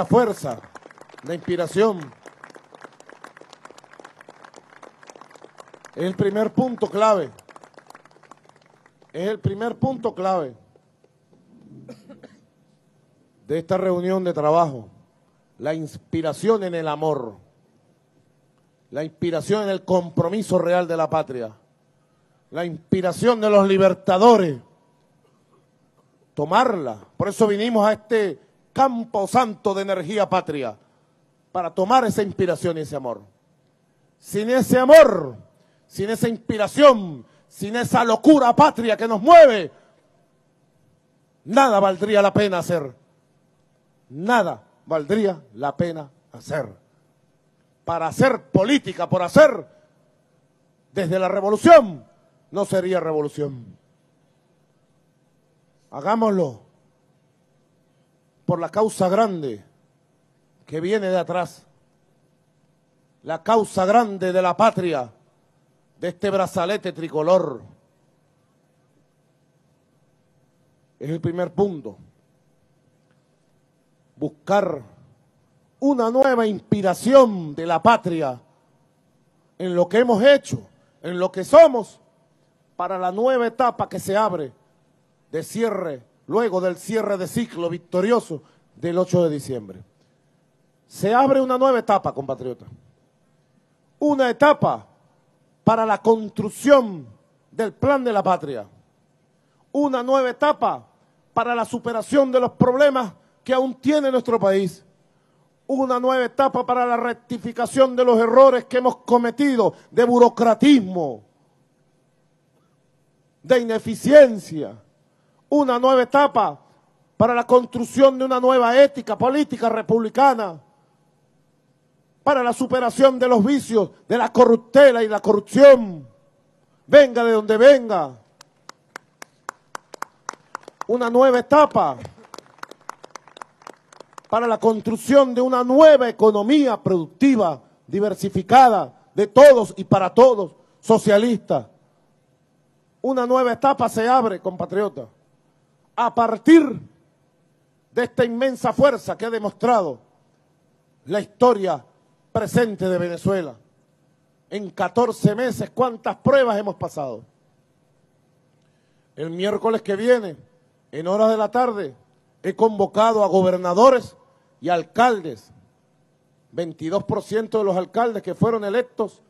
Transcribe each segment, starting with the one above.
esta fuerza de inspiración. Es el primer punto clave. Es el primer punto clave de esta reunión de trabajo. La inspiración en el amor. La inspiración en el compromiso real de la patria. La inspiración de los libertadores. Tomarla. Por eso vinimos a este campo santo de energía patria. Para tomar esa inspiración y ese amor. Sin ese amor, sin esa inspiración, sin esa locura patria que nos mueve, nada valdría la pena hacer. Nada valdría la pena hacer. Para hacer política, por hacer desde la revolución, no sería revolución. Hagámoslo por la causa grande que viene de atrás, la causa grande de la patria, de este brazalete tricolor. Es el primer punto. Buscar una nueva inspiración de la patria en lo que hemos hecho, en lo que somos, para la nueva etapa que se abre de cierre, luego del cierre de ciclo victorioso del 8 de diciembre. Se abre una nueva etapa, compatriotas. Una etapa para la construcción del plan de la patria. Una nueva etapa para la superación de los problemas que aún tiene nuestro país. Una nueva etapa para la rectificación de los errores que hemos cometido de burocratismo, de ineficiencia. Una nueva etapa para la construcción de una nueva ética política republicana para la superación de los vicios, de la corruptela y la corrupción. Venga de donde venga. Una nueva etapa para la construcción de una nueva economía productiva, diversificada, de todos y para todos, socialista. Una nueva etapa se abre, compatriota, a partir de esta inmensa fuerza que ha demostrado la historia presente de Venezuela. En 14 meses, ¿cuántas pruebas hemos pasado? El miércoles que viene, en horas de la tarde, he convocado a gobernadores y alcaldes. 22% de los alcaldes que fueron electos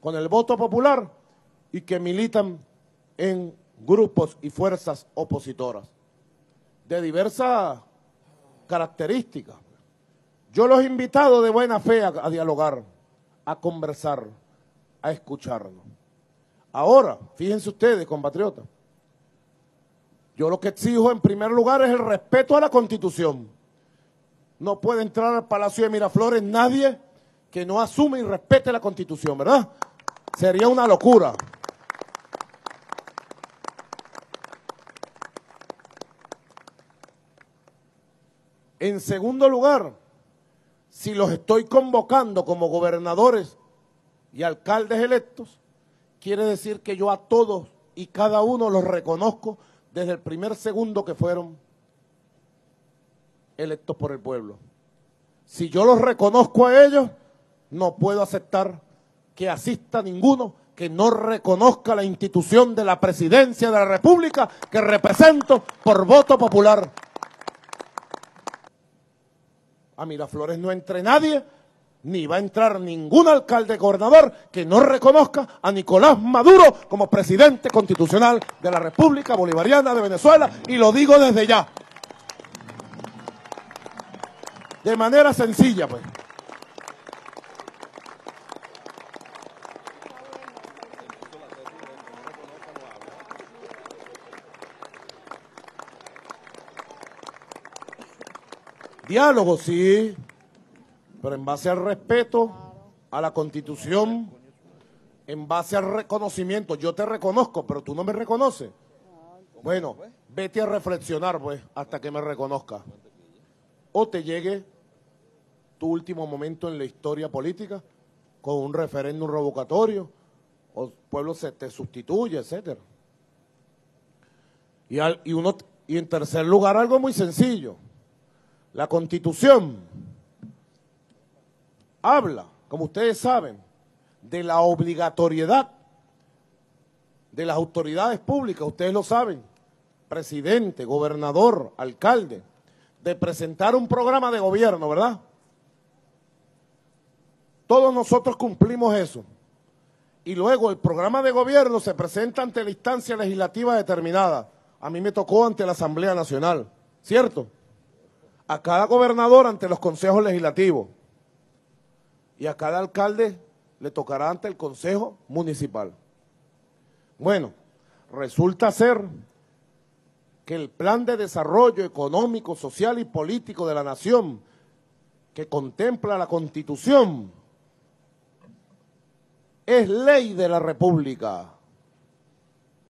con el voto popular y que militan en grupos y fuerzas opositoras de diversas características. Yo los he invitado de buena fe a, dialogar, a conversar, a escucharnos. Ahora, fíjense ustedes, compatriotas, yo lo que exijo en primer lugar es el respeto a la Constitución. No puede entrar al Palacio de Miraflores nadie que no asume y respete la Constitución, ¿verdad? Sería una locura. En segundo lugar, si los estoy convocando como gobernadores y alcaldes electos, quiere decir que yo a todos y cada uno los reconozco desde el primer segundo que fueron electos por el pueblo. Si yo los reconozco a ellos, no puedo aceptar que asista ninguno que no reconozca la institución de la presidencia de la República que represento por voto popular. A Miraflores no entre nadie, ni va a entrar ningún alcalde gobernador que no reconozca a Nicolás Maduro como presidente constitucional de la República Bolivariana de Venezuela, y lo digo desde ya. De manera sencilla, pues. Diálogo, sí, pero en base al respeto a la Constitución, en base al reconocimiento. Yo te reconozco, pero tú no me reconoces. Bueno, vete a reflexionar, pues, hasta que me reconozca. O te llegue tu último momento en la historia política con un referéndum revocatorio, o el pueblo se te sustituye, etcétera. Y, al, y, uno, y en tercer lugar, algo muy sencillo la constitución habla, como ustedes saben, de la obligatoriedad de las autoridades públicas, ustedes lo saben, presidente, gobernador, alcalde, de presentar un programa de gobierno, ¿verdad? Todos nosotros cumplimos eso. Y luego el programa de gobierno se presenta ante la instancia legislativa determinada. A mí me tocó ante la Asamblea Nacional, ¿cierto? A cada gobernador ante los consejos legislativos. Y a cada alcalde le tocará ante el Consejo Municipal. Bueno, resulta ser que el plan de desarrollo económico, social y político de la nación que contempla la Constitución es ley de la República.